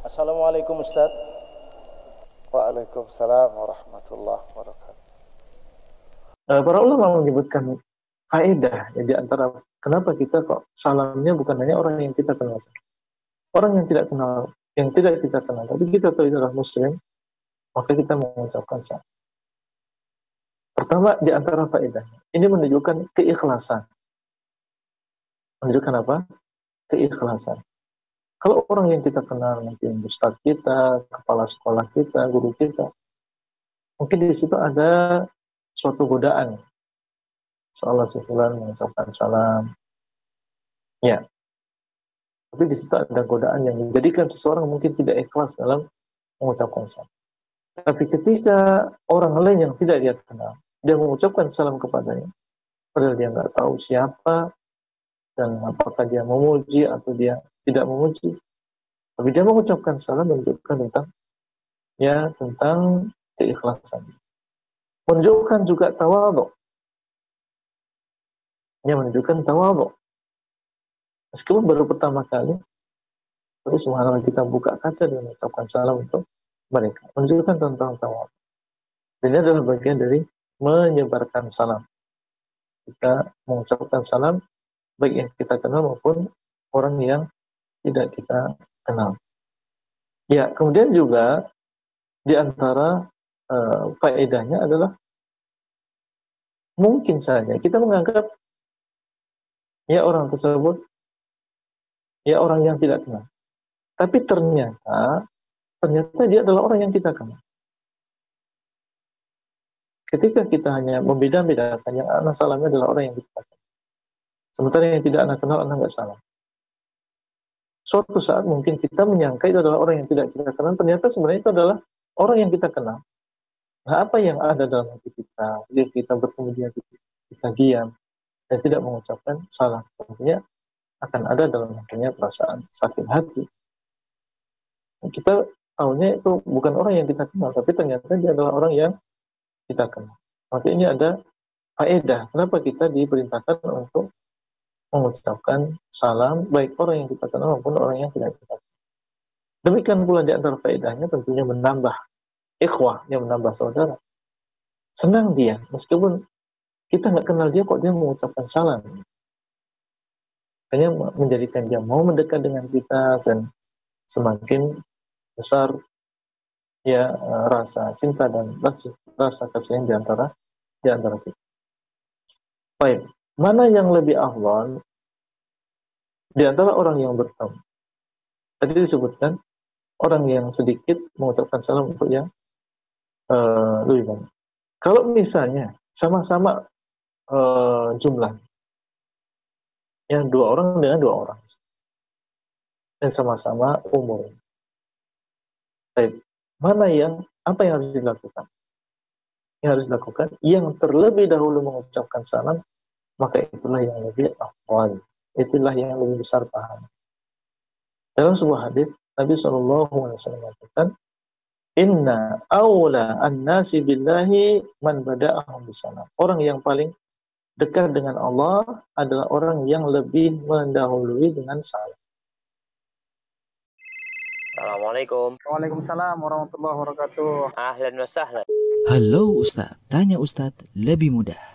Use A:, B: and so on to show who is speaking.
A: Assalamualaikum Ustaz.
B: Waalaikumsalam warahmatullahi wabarakatuh.
C: Uh, para ulama menyebutkan faedah ya, di antara kenapa kita kok salamnya bukan hanya orang yang kita kenal. Orang yang tidak kenal, yang tidak kita kenal, tapi kita tahu itu adalah muslim, maka kita mengucapkan salam. Pertama di antara faedahnya, ini menunjukkan keikhlasan. Menunjukkan apa? Keikhlasan. Kalau orang yang kita kenal, mungkin ustaz kita, kepala sekolah kita, guru kita, mungkin di situ ada suatu godaan. Seolah sebulan mengucapkan salam. Ya. Tapi di situ ada godaan yang menjadikan seseorang mungkin tidak ikhlas dalam mengucapkan salam. Tapi ketika orang lain yang tidak dia kenal, dia mengucapkan salam kepadanya, padahal dia nggak tahu siapa dan apakah dia memuji atau dia tidak memuji. Tapi dia mengucapkan salam menunjukkan tentang ya tentang keikhlasan. Menunjukkan juga tawadhu. Ya menunjukkan tawadhu. Meskipun baru pertama kali, tapi subhanallah kita buka kaca dan mengucapkan salam untuk mereka. Menunjukkan tentang tawadhu. Ini adalah bagian dari menyebarkan salam. Kita mengucapkan salam baik yang kita kenal maupun orang yang tidak kita kenal. Ya, kemudian juga di antara uh, faedahnya adalah mungkin saja kita menganggap ya orang tersebut ya orang yang tidak kenal. Tapi ternyata ternyata dia adalah orang yang kita kenal. Ketika kita hanya membeda-bedakan yang anak salamnya adalah orang yang kita kenal. Sementara yang tidak anak kenal anak nggak salam suatu saat mungkin kita menyangka itu adalah orang yang tidak kita kenal, ternyata sebenarnya itu adalah orang yang kita kenal. Nah, apa yang ada dalam hati kita, dia kita bertemu dia, kita diam, dan tidak mengucapkan salah. Tentunya akan ada dalam hatinya perasaan sakit hati. Kita tahunya itu bukan orang yang kita kenal, tapi ternyata dia adalah orang yang kita kenal. Maka ini ada faedah. Kenapa kita diperintahkan untuk mengucapkan salam baik orang yang kita kenal maupun orang yang tidak kita kenal. Demikian pula di antara faedahnya tentunya menambah ikhwah, yang menambah saudara. Senang dia, meskipun kita nggak kenal dia kok dia mengucapkan salam. Hanya menjadikan dia mau mendekat dengan kita dan semakin besar ya rasa cinta dan rasa, rasa kasih di antara di antara kita. Baik, Mana yang lebih afdal di antara orang yang bertemu? Tadi disebutkan orang yang sedikit mengucapkan salam untuk yang uh, lebih banyak. Kalau misalnya sama-sama uh, jumlah, yang dua orang dengan dua orang, dan sama-sama umur. Baik, mana yang apa yang harus dilakukan? Yang harus dilakukan, yang terlebih dahulu mengucapkan salam maka itulah yang lebih afdal. Itulah yang lebih besar pahala. Dalam sebuah hadis Nabi Shallallahu Alaihi Wasallam mengatakan, Inna awla an-nasi billahi man bada'ahum bisalam. Orang yang paling dekat dengan Allah adalah orang yang lebih mendahului dengan salam.
D: Assalamualaikum.
E: Waalaikumsalam warahmatullahi wabarakatuh.
D: Ahlan wa sahlan.
F: Halo Ustaz, tanya Ustaz lebih mudah.